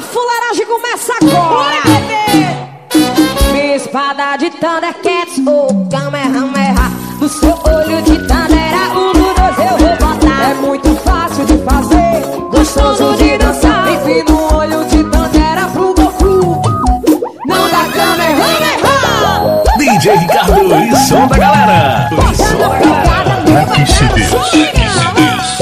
A fularagem começa agora. Minha espada de Thundercats ou oh, Kamehameha. No seu olho de Thunder, é um do dois eu vou botar. É muito fácil de fazer, gostoso de dançar. Enfim, no olho de Thunder é pro Goku. Não dá Kamehameha. DJ Ricardo e som da galera. Isso se Deus. Aqui se Deus.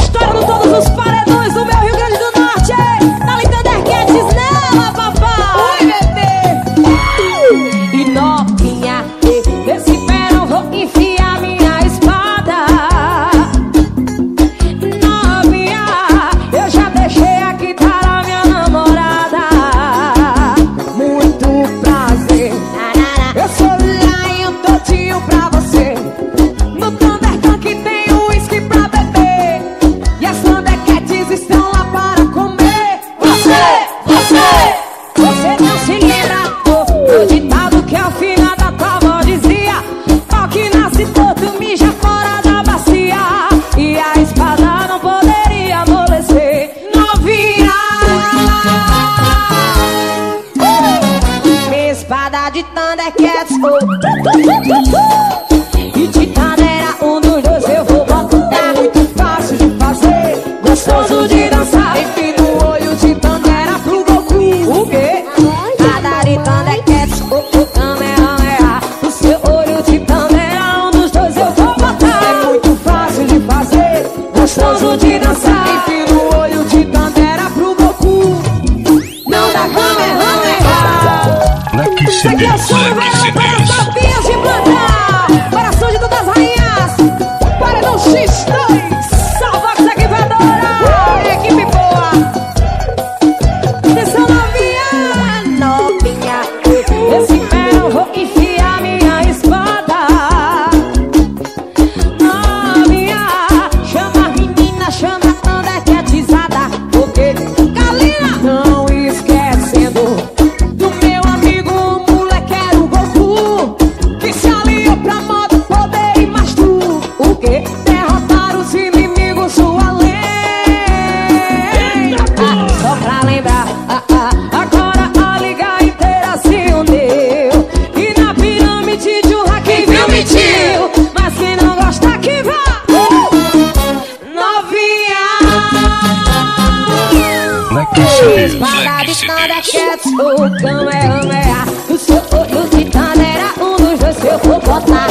O cão é o é a, o seu olho de era um dos dois, se eu for botar.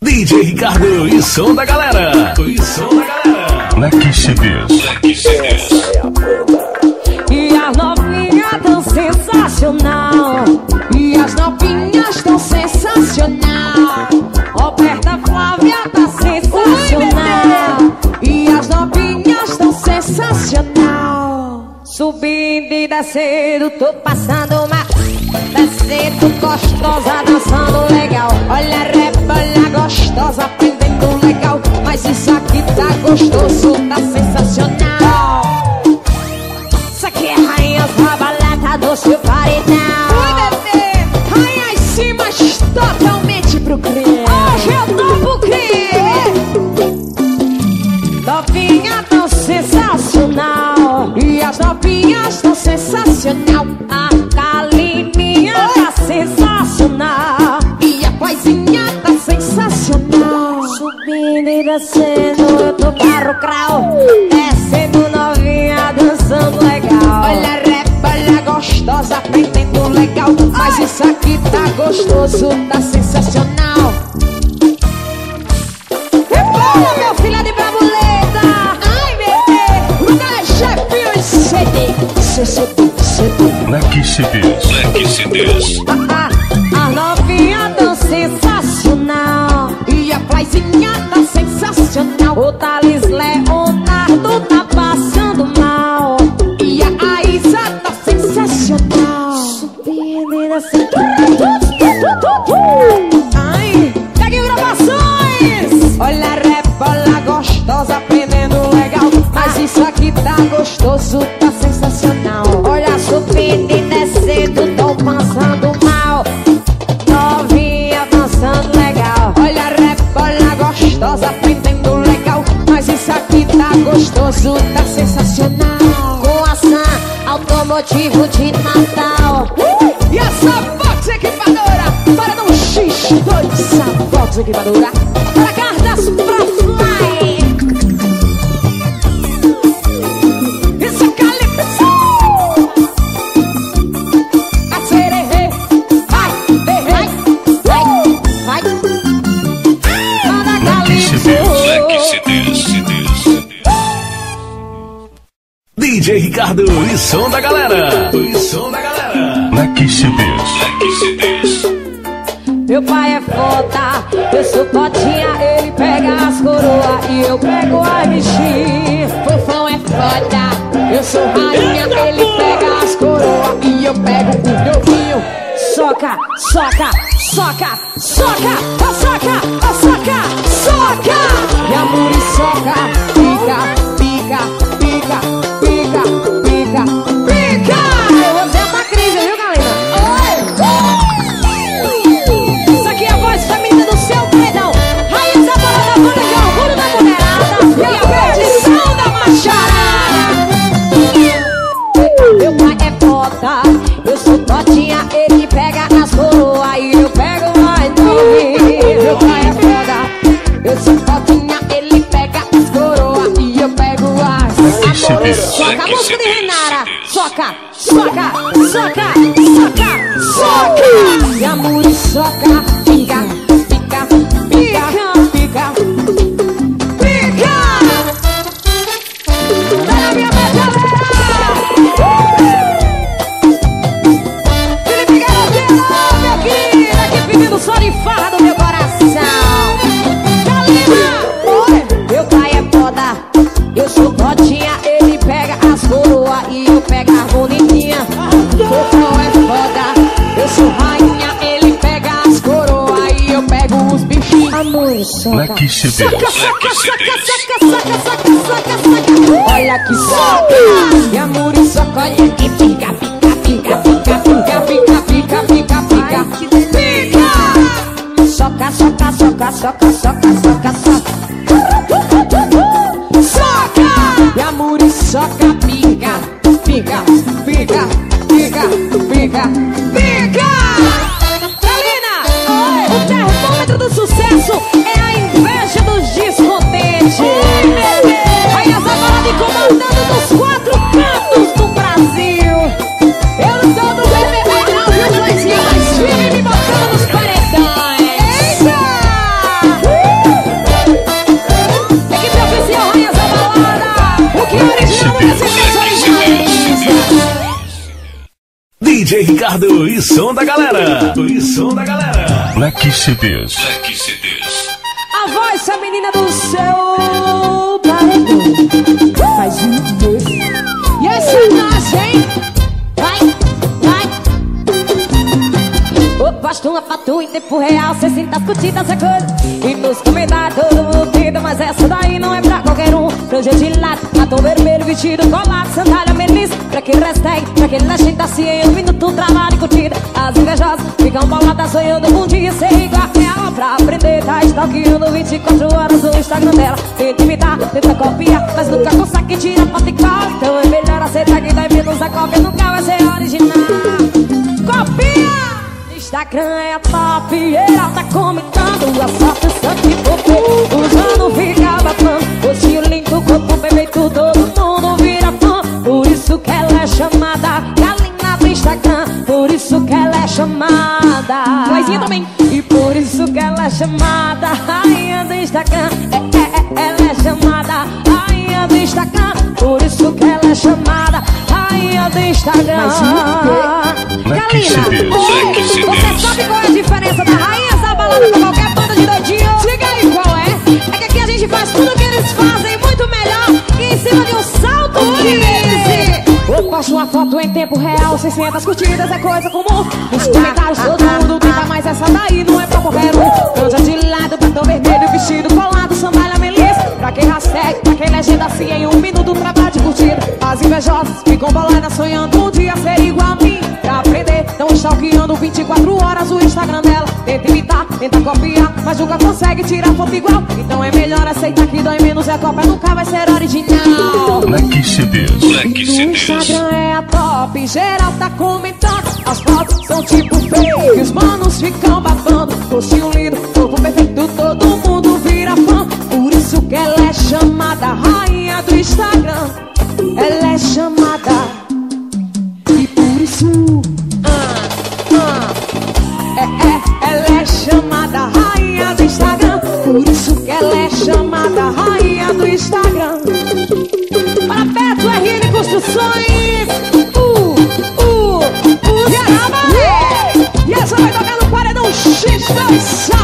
DJ Ricardo e som da galera. E som da galera. Black CDs. E a novinha tão sensacional. E as novinhas tão sensacional. Roberta Flávia tá sensacional. e as novinhas tão sensacional. Subindo e descendo, tô passando. gostoso, tá sensacional. Repara, meu filho de brabuleta. Ai, bebê, lugar chefe, CD. CD, CD, CD. Black CDs. Black CDs. Aprendendo legal. Mas isso aqui tá gostoso, tá sensacional. Olha subindo e descendo, tão passando mal. Novinha dançando legal. Olha a rebola gostosa, aprendendo legal. Mas isso aqui tá gostoso, tá sensacional. Com ação automotivo de Natal. E essa box equipadora para um X2. Essa box equipadora. Ricardo e som da galera. E som da galera. Black CDs. Meu pai é foda, eu sou cotinha, ele pega as coroas e eu pego a bichinha. Fofão é foda. Eu sou rainha, ele pega as coroas e eu pego o novinho. Soca, soca, soca, soca, soca. Black CDs. Saca, saca, saca, saca, saca, saca, saca. Olha que soca! E a muriçoca, olha que pica, pica, pica, pica, pica, pica, pica, pica, pica, pica! Soca, soca, soca, soca, soca, soca, soca. Soca! E a muriçoca pica, pica, pica, pica, pica, pica! Ricardo e som da galera. E som da galera. Black CDs. Black CDs. A voz feminina do seu paredão. Faz um, dois. E esse é nós, hein? Vai, vai. O posto uma fatura em tempo real, 60 curtidas é coisa. E nos comentários todo mundo tenta, mas essa daí não é pra qualquer um. Franja de lado, batom vermelho, vestido colado, sandália. Pra quem hashtag, pra quem na gente assim em um minuto, trabalho e curtida. As invejosas ficam boladas sonhando um dia ser igual a ela. Pra aprender, tá stalkeando 24 horas no Instagram dela. Tenta imitar, tenta copiar, mas nunca consegue tirar foto igual. Então é melhor aceitar que dói menos a cópia, nunca vai ser original. Copia! Instagram é a top e ela tá comentando as fotos só que chamada Rainha do Instagram que. Galina, você sabe qual é a diferença da rainha da balada com qualquer banda de doidinho? Diga aí qual é. É que aqui a gente faz tudo que eles fazem muito melhor e em cima de um salto 15. Eu posto uma foto em tempo real, 600 curtidas é coisa comum. Os comentários todo mundo tenta, mas essa daí não é pra qualquer um. Anja de Ficam boladas sonhando um dia ser igual a mim. Pra aprender, estão stalkeando 24 horas o Instagram dela. Tenta imitar, tenta copiar, mas nunca consegue tirar foto igual. Então é melhor aceitar que dói menos e a cópia nunca vai ser original. Black CDs. Black CDs. Instagram é a top, geral tá comentando. As fotos são tipo fake, os manos ficam babando. Rostinho lindo, corpo perfeito, todo mundo vira fã. Por isso que ela é chamada rainha do Instagram. chamada rainha do Instagram. Por isso que ela é chamada rainha do Instagram. Para Beto é RN Construções. Uh, uh, uh, e a Ramalé. E essa vai tocar no paredão X2.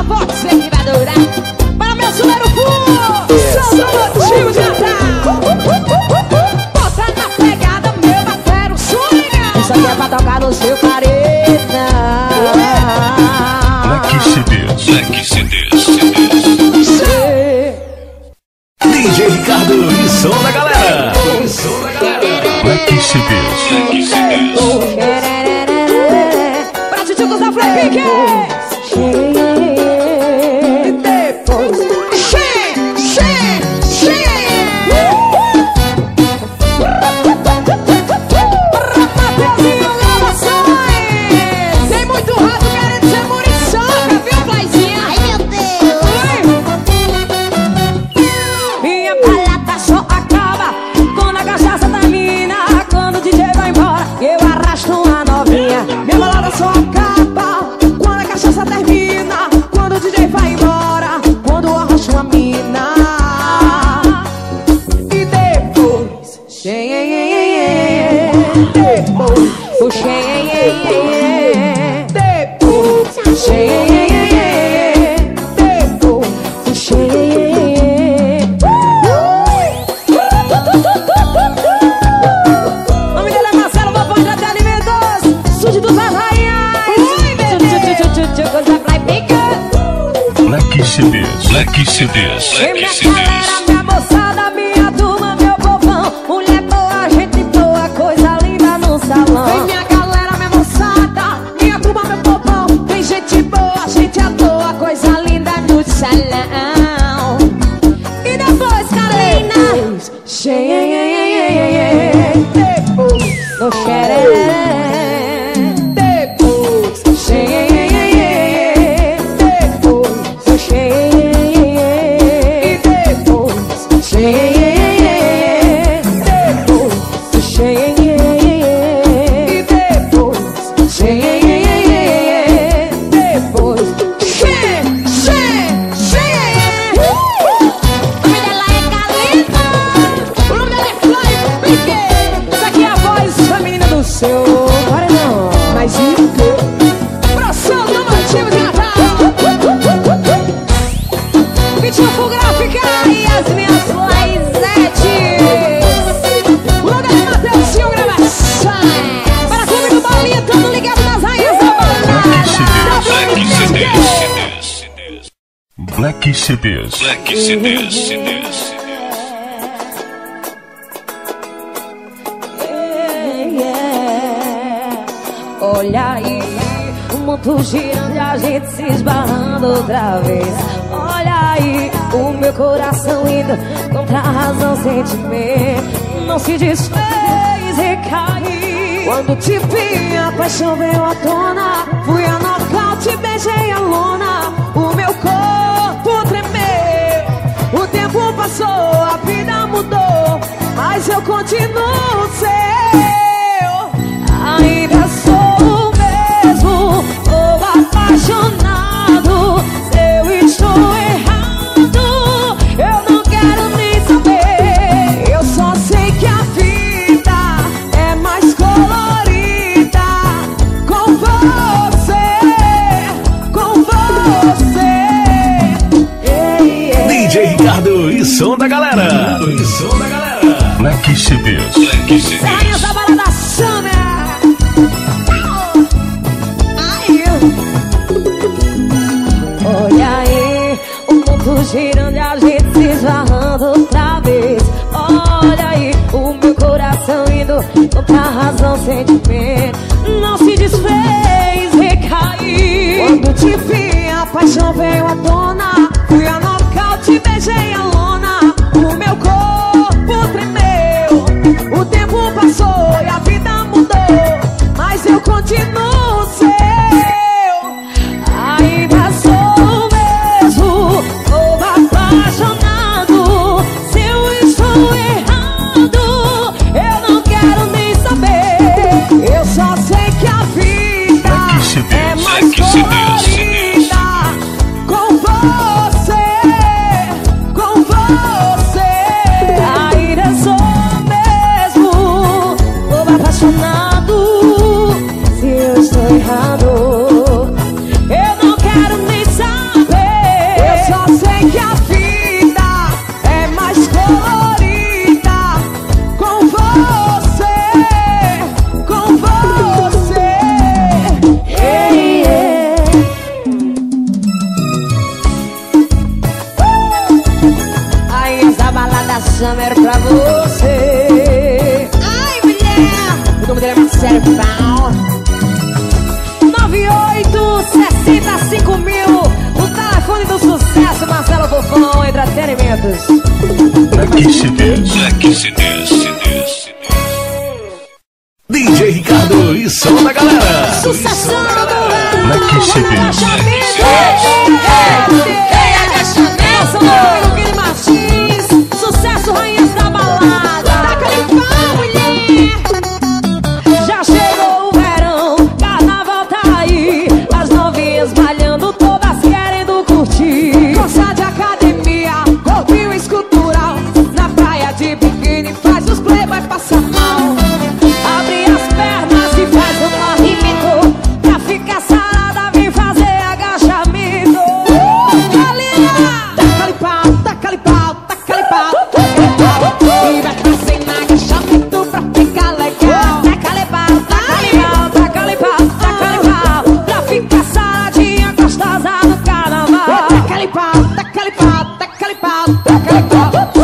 Black CDs. Black CDs. Black CDs. Seu paredão. Mas e o quê? Produção do motivo de Natal. Vídeo gráfica e as minhas Flyzetes. O nome dela é Mateuzinho Gravações. Para clube do Bolinha, todo ligado nas rainhas da Black CDs. balada. Black CDs. Black CDs. CDs. Mundo girando e a gente se esbarrando outra vez. Olha aí, o meu coração indo contra a razão ver. Não se desfez e caí. Quando te vi, a paixão veio à tona. Fui a nocaute, beijei a lona. O meu corpo tremeu. O tempo passou, a vida mudou. Mas eu continuo seu. Ricardo e som da galera. E som da galera. Black CDs. Black CDs. Sai essa balada samba. Olha aí, o mundo girando e a gente se esbarrando outra vez. Olha aí, o meu coração indo contra a razão, sem sentimento. Não se desfez, recaiu. Quando te vi, a paixão veio à tona. Deixei a lona, o meu corpo tremeu. O tempo passou e a vida mudou, mas eu continuo. Tá cá,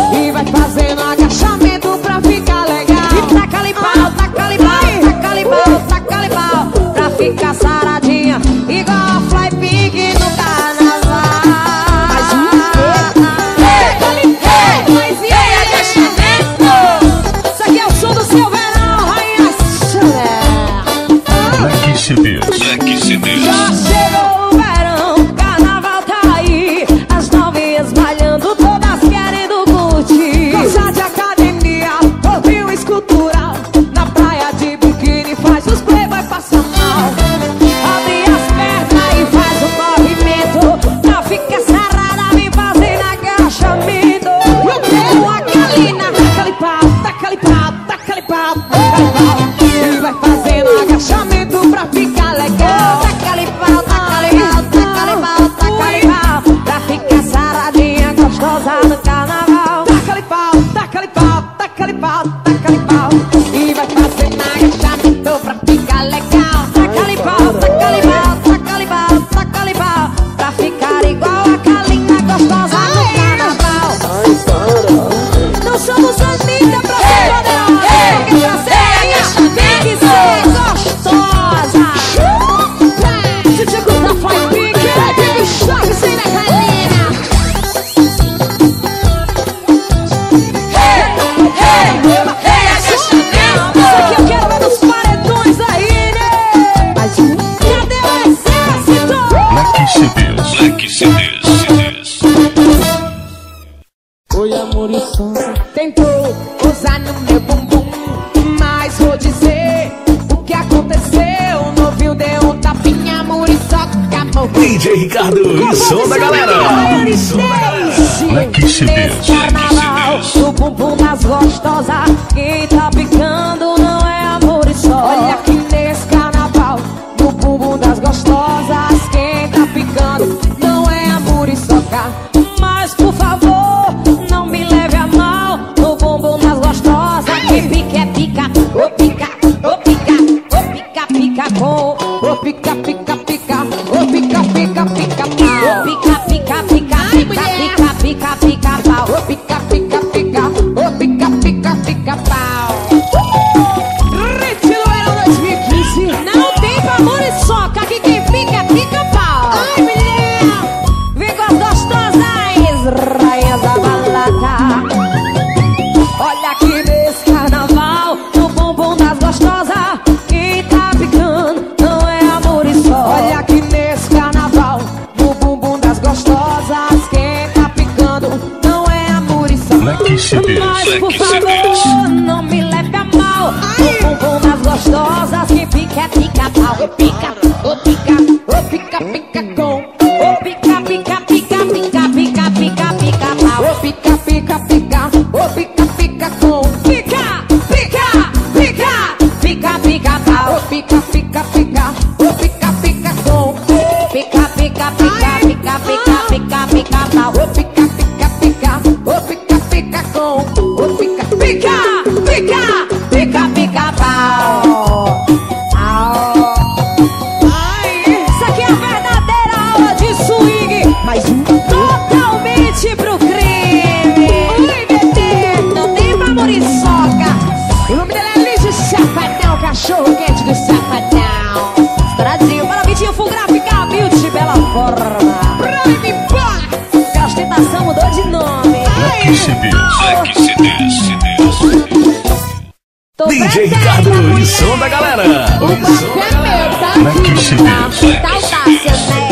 DJ Ricardo e som da galera. O barco é meu, tá? Como é que se vê? Tá audácia, né?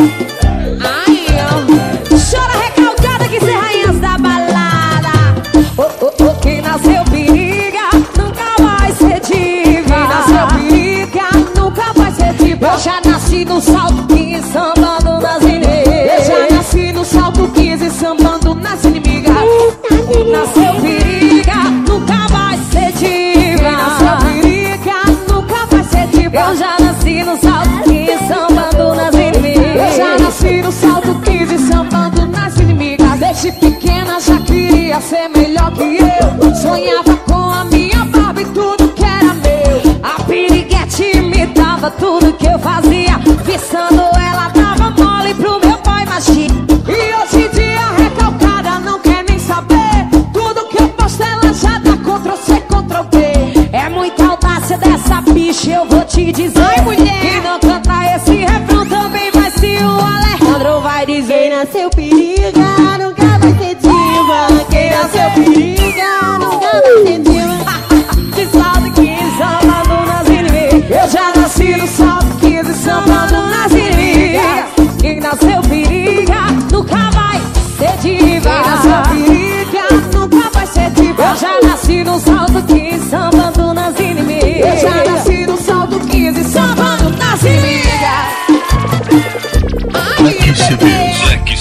Aí ó. Chora recalcada que ser rainhas da balada. Oh, oh, quem nasceu periga, nunca vai ser diva. Quem nasceu periga, nunca vai ser diva. Eu já nasci no salto pra ser melhor que eu. Sonhava com a minha barba e tudo que era meu. A piriguete imitava tudo que eu fazia. Fissando ela, dava mole pro meu pai machinho. E hoje em dia, recalcada, não quer nem saber. Tudo que eu posto, ela já dá Ctrl C, Ctrl V. É muita audácia dessa bicha, eu vou te dizer. Ai,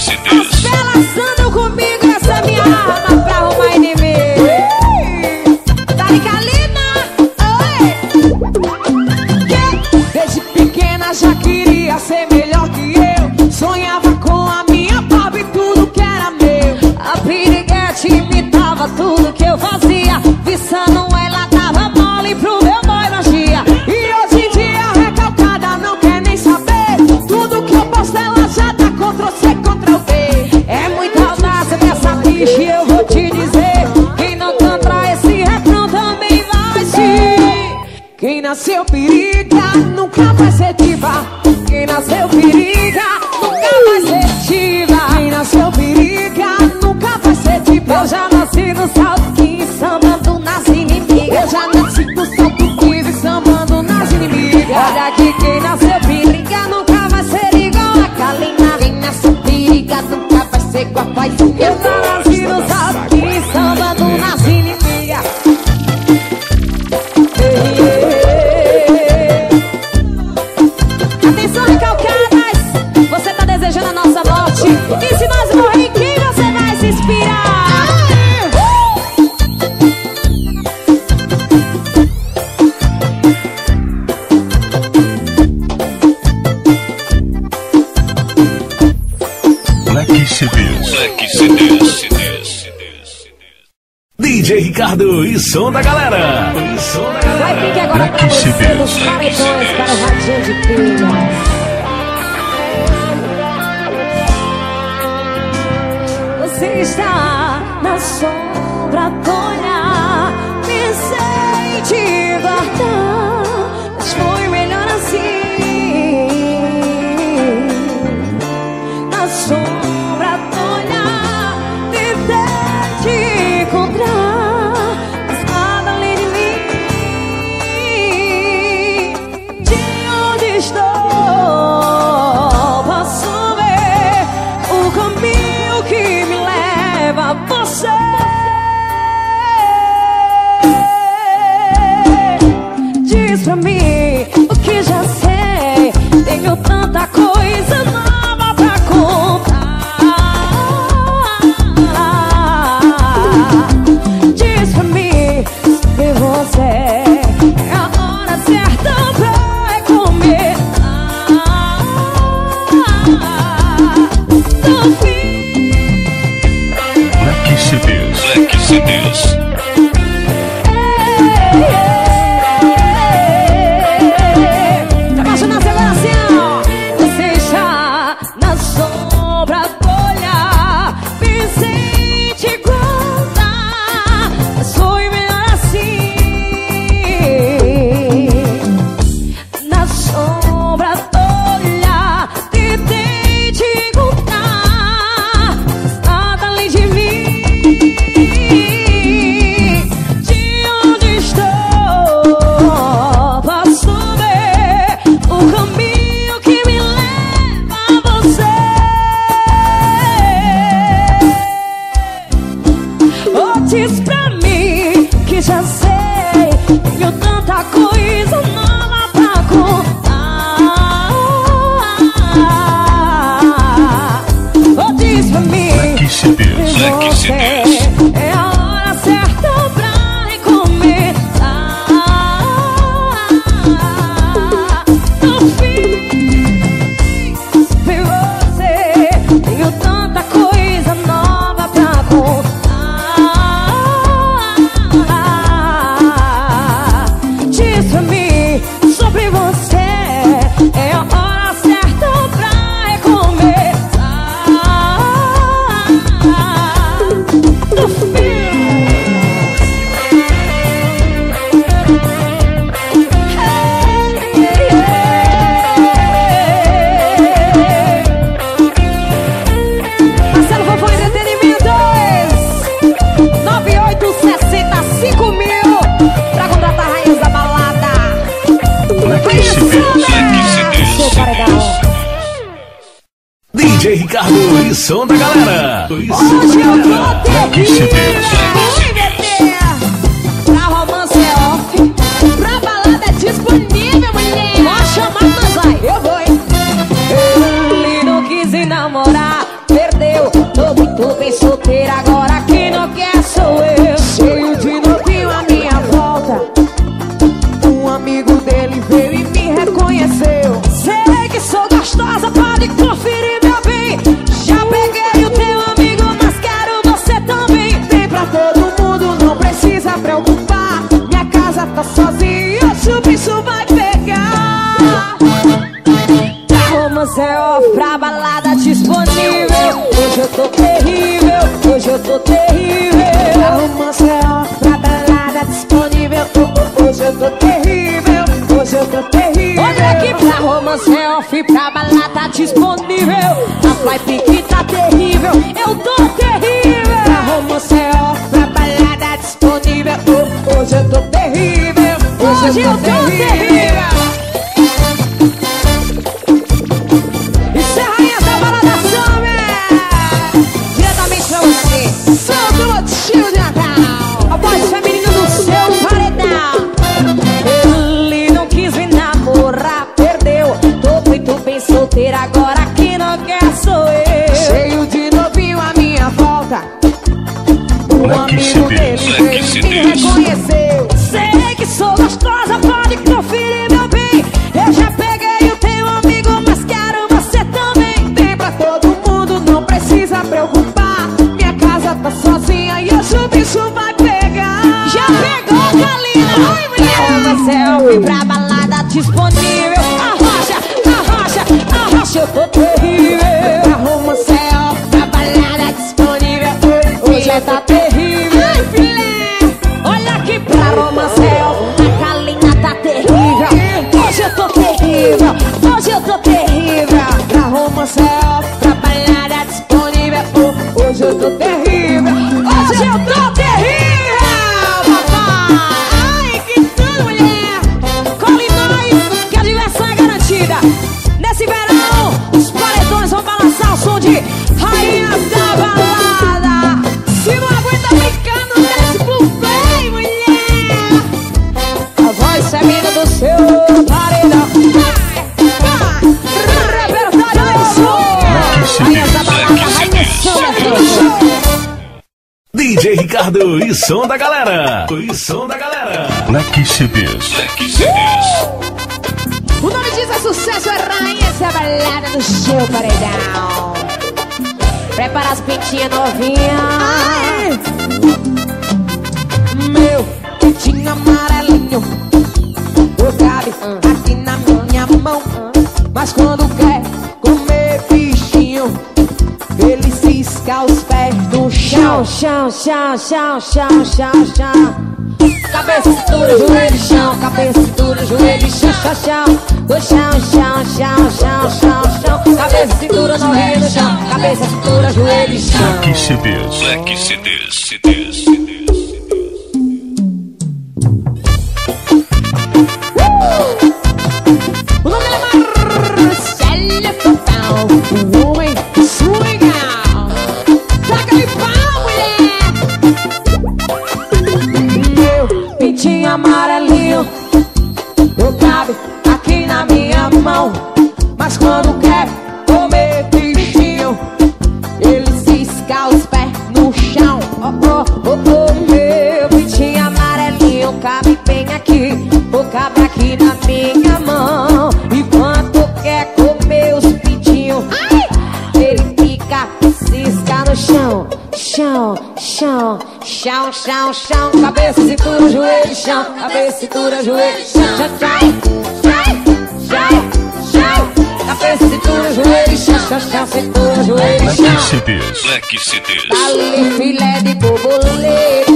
sit down. Opção da galera. Da galera. Vai vir agora para o de Você está na sombra toda. say. Sonntag. pra romance é off, pra balada tá disponível. A vibe que tá terrível, eu tô terrível. Pra romance é off, pra balada tá disponível. Oh, hoje eu tô terrível. Hoje, hoje eu tô, eu tô terrível. terrível. Eduardo e som da galera. E som da galera. Black CDs. Black CDs. O nome diz é sucesso, é rainha essa é balada no seu paredão. Prepara as pintinhas novinhas. Meu pintinho amarelinho. Eu cabe tá aqui na minha mão. Mas quando chão, chão, chão, chão, chão, chão, chão. Cabeça dura, joelho chão, cabeça dura, joelho chão, chão, chão. chão, chão, chão, chão, chão, chão, chão. Cabeça cintura, joelho chão, cabeça cintura, joelho chão. Black CDs, Black CDs, CDs, CDs. cabeça, cintura, joelho, cha cha cha cha cintura, joelho, chá, cha cha cintura, joelho, chá. Black CDs. Black CDs. Ali, filé de borboleta.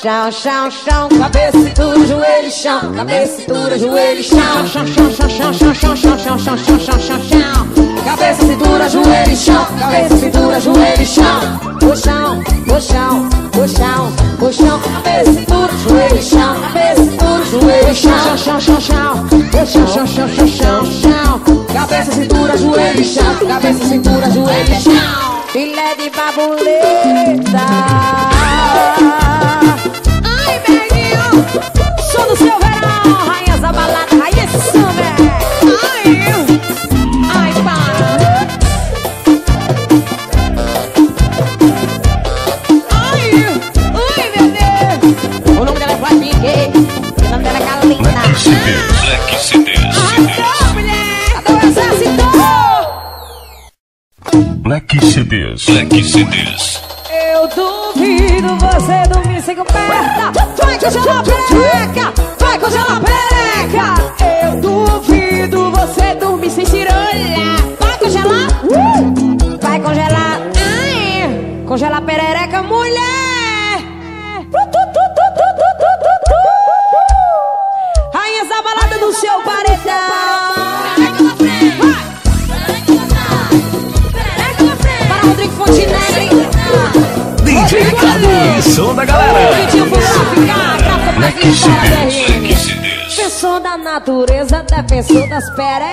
chão, chão, chão, cabeça, cintura, joelho, chão, cabeça, cintura, joelho, chão, chão, chão, chão, chão, chão, chão, chão, chão, chão, chão, chão, chão, cabeça, cintura, joelho, chão, cabeça, cintura, joelho, chão, o chão, o chão, o chão, o chão, cabeça, cintura, joelho, chão, cabeça, cintura, joelho, chão, chão, chão, chão, chão, chão, chão, chão, chão, chão, chão, cabeça, cintura, joelho, chão, cabeça, cintura, joelho, chão, filé de babuleta. Show do seu verão, rainhas da balada, rainha de samba. Ai, ai, para. Ai, ai, bebê. O nome dela é Flávia Guadingue, o nome dela é Carolina. Black CD, Black CD, assim, Black CDs. Black CDs. Eu duvido você dormir sem coberta. Shut it! espera.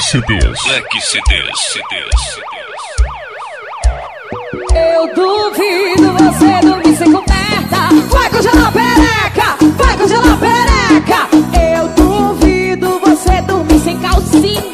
CDs. Black CDs, CDs, CDs. Eu duvido você dormir sem coberta. Vai congelar a pereca, vai congelar a pereca. Eu duvido você dormir sem calcinha.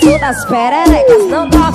Todas das pererecas, não dá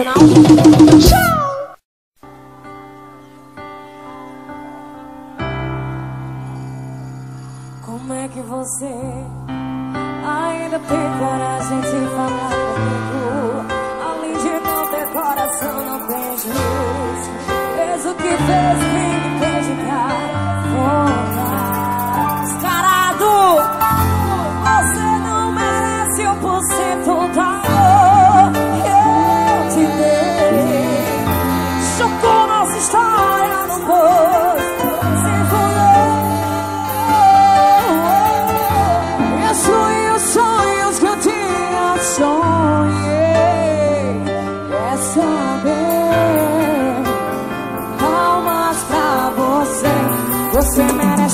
and I'll be emotional.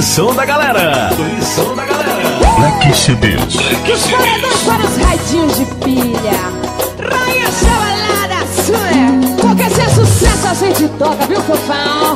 Lição da galera. Lição da galera. Black CDs. Black CDs. Paredões para os radinhos de pilha. Rainha chavalada, sua. Qualquer ser é sucesso a gente toca, viu, fofão?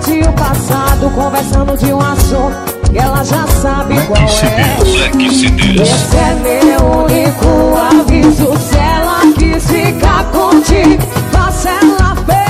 senti o passado conversando de um assunto que ela já sabe qual é. Esse é meu único aviso. Se ela quis ficar contigo, faça ela feliz.